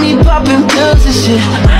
me popping pills and shit.